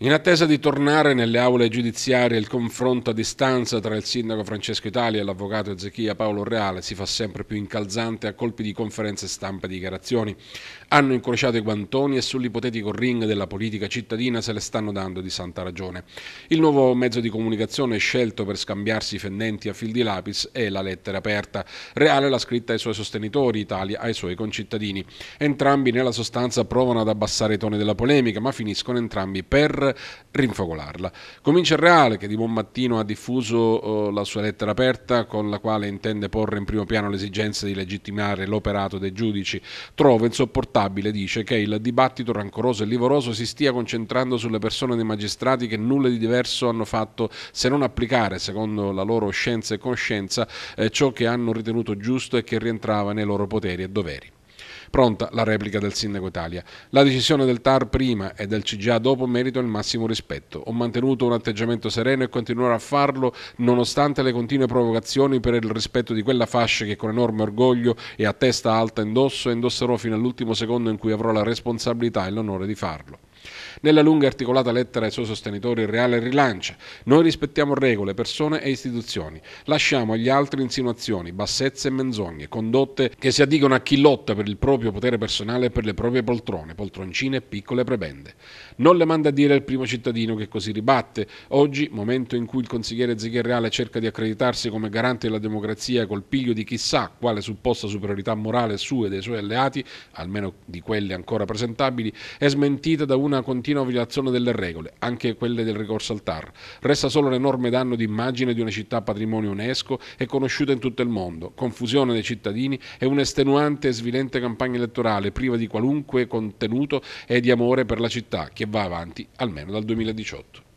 In attesa di tornare nelle aule giudiziarie il confronto a distanza tra il sindaco Francesco Italia e l'avvocato Ezechia Paolo Reale si fa sempre più incalzante a colpi di conferenze stampa e dichiarazioni. Hanno incrociato i guantoni e sull'ipotetico ring della politica cittadina se le stanno dando di santa ragione. Il nuovo mezzo di comunicazione scelto per scambiarsi i fendenti a fil di lapis è la lettera aperta. Reale l'ha scritta ai suoi sostenitori, Italia ai suoi concittadini. Entrambi nella sostanza provano ad abbassare i toni della polemica, ma finiscono entrambi per rinfocolarla. Comincia il Reale che di buon mattino ha diffuso uh, la sua lettera aperta con la quale intende porre in primo piano l'esigenza di legittimare l'operato dei giudici. Trova insopportabile, dice, che il dibattito rancoroso e livoroso si stia concentrando sulle persone dei magistrati che nulla di diverso hanno fatto se non applicare, secondo la loro scienza e coscienza, eh, ciò che hanno ritenuto giusto e che rientrava nei loro poteri e doveri. Pronta la replica del Sindaco Italia. La decisione del TAR prima e del CGA dopo merito il massimo rispetto. Ho mantenuto un atteggiamento sereno e continuerò a farlo nonostante le continue provocazioni per il rispetto di quella fascia che con enorme orgoglio e a testa alta indosso e indosserò fino all'ultimo secondo in cui avrò la responsabilità e l'onore di farlo. Nella lunga e articolata lettera ai suoi sostenitori il Reale rilancia. Noi rispettiamo regole, persone e istituzioni. Lasciamo agli altri insinuazioni, bassezze e menzogne, condotte che si addicono a chi lotta per il proprio potere personale e per le proprie poltrone, poltroncine e piccole prebende. Non le manda a dire il primo cittadino che così ribatte. Oggi, momento in cui il consigliere Zigher Reale cerca di accreditarsi come garante della democrazia col piglio di chissà quale supposta superiorità morale sua e dei suoi alleati, almeno di quelle ancora presentabili, è smentita da una continua violazione delle regole, anche quelle del ricorso al TAR. Resta solo l'enorme danno di immagine di una città patrimonio UNESCO e conosciuta in tutto il mondo, confusione dei cittadini e un'estenuante e svilente campagna elettorale priva di qualunque contenuto e di amore per la città che va avanti almeno dal 2018.